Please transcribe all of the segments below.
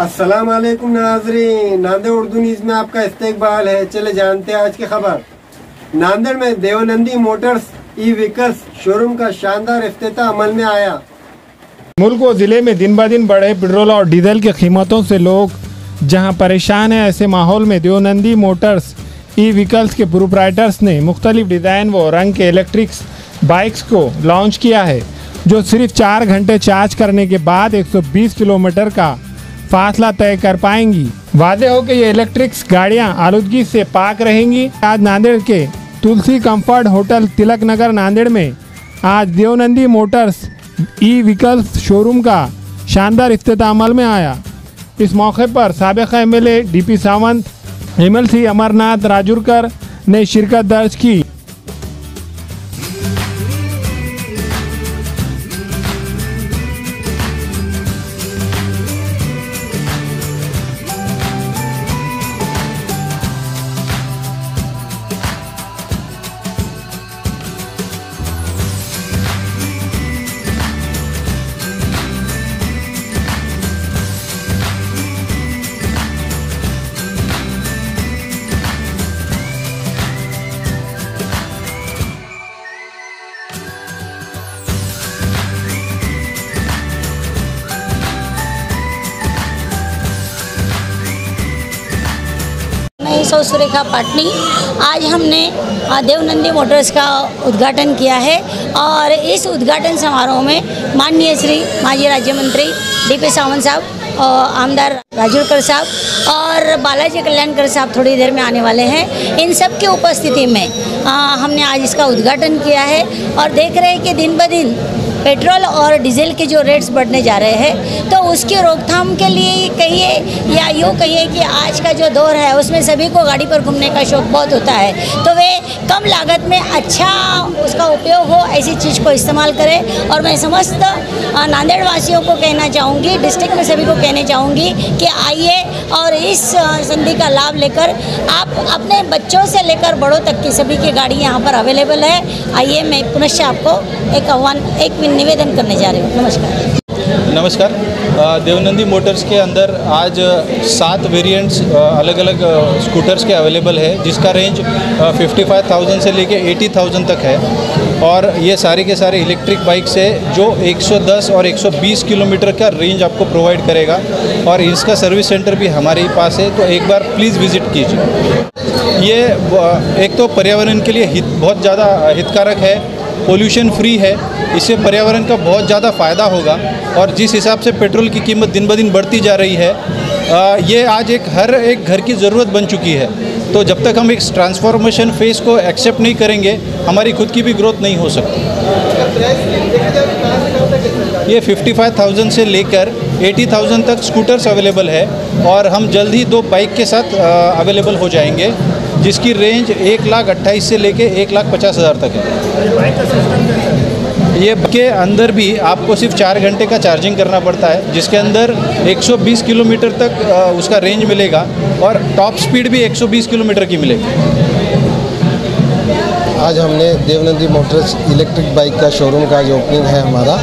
अस्सलाम वालेकुम नांदेड़ उर्दू न्यूज़ में आपका इस्तेकबाल है। चले जानते हैं आज की खबर। नांदेड़ में Devnandi motors E vehicles showroom का शानदार अफ्तः अमल में आया। मुल्क व ज़िले में दिन ब दिन बढ़े पेट्रोल और डीजल की कीमतों से लोग जहाँ परेशान हैं, ऐसे माहौल में देवनंदी मोटर्स ई व्हीकल्स के प्रोपराइटर्स ने मुख्तलिफ़ डिज़ाइन व रंग के इलेक्ट्रिक्स बाइक्स को लॉन्च किया है, जो सिर्फ़ चार घंटे चार्ज करने के बाद 120 किलोमीटर का फासला तय कर पाएँगी। वादे हो कि ये इलेक्ट्रिक्स गाड़ियाँ आलूदगी से पाक रहेंगी। आज नांदेड़ के तुलसी कंफर्ट होटल तिलक नगर नांदेड़ में आज Devnandi motors E vehicles showroom का शानदार अफ्ताह अमल में आया। इस मौके पर सबक M L A D P Sawant, M L C Amarnath Rajurkar ने शिरकत दर्ज की। सौ सुरेखा पाटनी। आज हमने देवनंदी मोटर्स का उद्घाटन किया है और इस उद्घाटन समारोह में माननीय श्री माजी राज्य मंत्री डी पी सावंत साहब आमदार राजूरकर साहब और बालाजी कल्याणकर साहब थोड़ी देर में आने वाले हैं। इन सब की उपस्थिति में अ, हमने आज इसका उद्घाटन किया है और देख रहे हैं कि दिन ब दिन पेट्रोल और डीजल के जो रेट्स बढ़ने जा रहे हैं तो उसकी रोकथाम के लिए कहिए या यूँ कहिए कि आज का जो दौर है, उसमें सभी को गाड़ी पर घूमने का शौक बहुत होता है। तो वे कम लागत में अच्छा उसका उपयोग हो, ऐसी चीज़ को इस्तेमाल करें। और मैं समस्त नांदेड़ वासियों को कहना चाहूँगी, डिस्ट्रिक्ट में सभी को कहना चाहूँगी कि आइए और इस संधि का लाभ लेकर, आप अपने बच्चों से लेकर बड़ों तक की सभी की गाड़ी यहाँ पर अवेलेबल है। आइए, मैं पुनश्च आपको एक आह्वान, एक निवेदन करने जा रहे हूँ। नमस्कार। नमस्कार। देवनंदी मोटर्स के अंदर आज सात वेरिएंट्स अलग अलग स्कूटर्स के अवेलेबल है, जिसका रेंज फिफ्टी फाइव थाउज़ेंड से लेके एटी थाउज़ेंड तक है। और ये सारे के सारे इलेक्ट्रिक बाइक्स है, जो 110 और 120 किलोमीटर का रेंज आपको प्रोवाइड करेगा। और इसका सर्विस सेंटर भी हमारे पास है तो एक बार प्लीज़ विज़िट कीजिए। ये एक तो पर्यावरण के लिए हित, बहुत ज़्यादा हितकारक है। पोल्यूशन फ्री है इससे पर्यावरण का बहुत ज़्यादा फ़ायदा होगा और जिस हिसाब से पेट्रोल की कीमत दिन ब दिन बढ़ती जा रही है आ, ये आज एक हर एक घर की ज़रूरत बन चुकी है। तो जब तक हम एक ट्रांसफॉर्मेशन फ़ेज़ को एक्सेप्ट नहीं करेंगे हमारी खुद की भी ग्रोथ नहीं हो सकती। ये 55,000 से लेकर 80,000 तक स्कूटर्स अवेलेबल है और हम जल्द ही दो बाइक के साथ अवेलेबल हो जाएँगे। जिसकी रेंज एक लाख अट्ठाईस से लेके एक लाख पचास हज़ार तक है। ये के अंदर भी आपको सिर्फ़ चार घंटे का चार्जिंग करना पड़ता है, जिसके अंदर 120 किलोमीटर तक उसका रेंज मिलेगा और टॉप स्पीड भी 120 किलोमीटर की मिलेगी। आज हमने देवनंदी मोटर्स इलेक्ट्रिक बाइक का शोरूम का आज ओपनिंग है हमारा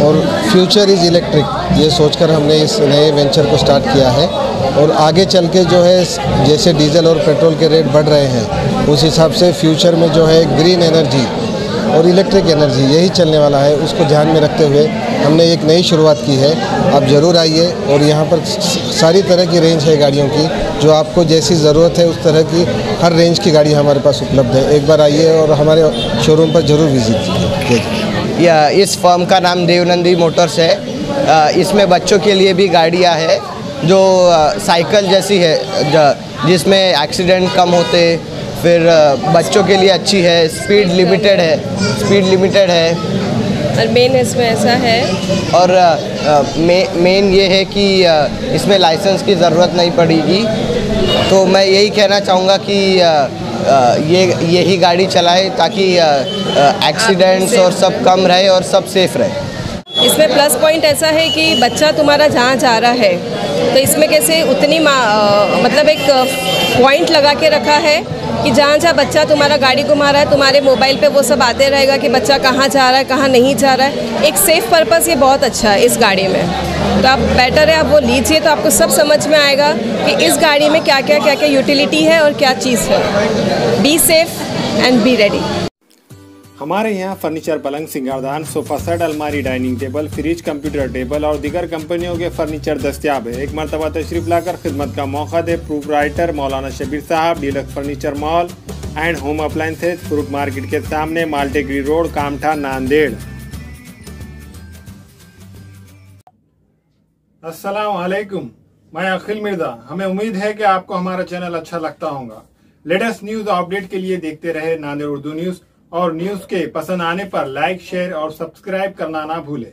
और फ्यूचर इज़ इलेक्ट्रिक, ये सोचकर हमने इस नए वेंचर को स्टार्ट किया है। और आगे चल के जो है, जैसे डीजल और पेट्रोल के रेट बढ़ रहे हैं, उस हिसाब से फ्यूचर में जो है ग्रीन एनर्जी और इलेक्ट्रिक एनर्जी यही चलने वाला है, उसको ध्यान में रखते हुए हमने एक नई शुरुआत की है। आप ज़रूर आइए और यहाँ पर सारी तरह की रेंज है गाड़ियों की, जो आपको जैसी ज़रूरत है, उस तरह की हर रेंज की गाड़ी हमारे पास उपलब्ध है। एक बार आइए और हमारे शोरूम पर ज़रूर विज़िट कीजिए। या इस फर्म का नाम देवनंदी मोटर्स है। इसमें बच्चों के लिए भी गाड़ियाँ है जो साइकिल जैसी है जिसमें एक्सीडेंट कम होते फिर बच्चों के लिए अच्छी है स्पीड लिमिटेड है स्पीड लिमिटेड है। और मेन इसमें ऐसा है। और मेन ये है कि इसमें लाइसेंस की ज़रूरत नहीं पड़ेगी। तो मैं यही कहना चाहूँगा कि ये यही गाड़ी चलाए ताकि एक्सीडेंट्स और सब कम रहे और सब सेफ़ रहे। इसमें प्लस पॉइंट ऐसा है कि बच्चा तुम्हारा जहाँ जा रहा है तो इसमें कैसे उतनी आ, मतलब एक पॉइंट लगा के रखा है कि जहाँ जहाँ बच्चा तुम्हारा गाड़ी घुमा रहा है, तुम्हारे मोबाइल पे वो सब आते रहेगा कि बच्चा कहाँ जा रहा है, कहाँ नहीं जा रहा है। एक सेफ़ पर्पज़ ये बहुत अच्छा है इस गाड़ी में। तो आप बेटर है, आप वो लीजिए तो आपको सब समझ में आएगा कि इस गाड़ी में क्या क्या क्या क्या यूटिलिटी है और क्या चीज़ है। Be safe and be ready हमारे यहाँ फर्नीचर, पलंग, सिंगारदान, सोफा सेट, अलमारी, dining table, fridge, computer table और दीगर कंपनियों के फर्नीचर दस्तियाब है। एक मरतबा तशरीफ़ लाकर खिदमत का मौका दे प्रूफ राइटर मौलाना शबीर साहब, deluxe furniture mall and home appliances fruit market के सामने माल्टेगरी रोड, कामठा, नांदेड़। अस्सलाम वालेकुम मैं अखिल मिर्ज़ा हमें उम्मीद है कि आपको हमारा चैनल अच्छा लगता होगा। लेटेस्ट न्यूज़ अपडेट के लिए देखते रहे नांदेड़ उर्दू न्यूज़। और न्यूज़ के पसंद आने पर लाइक शेयर और सब्सक्राइब करना ना भूलें।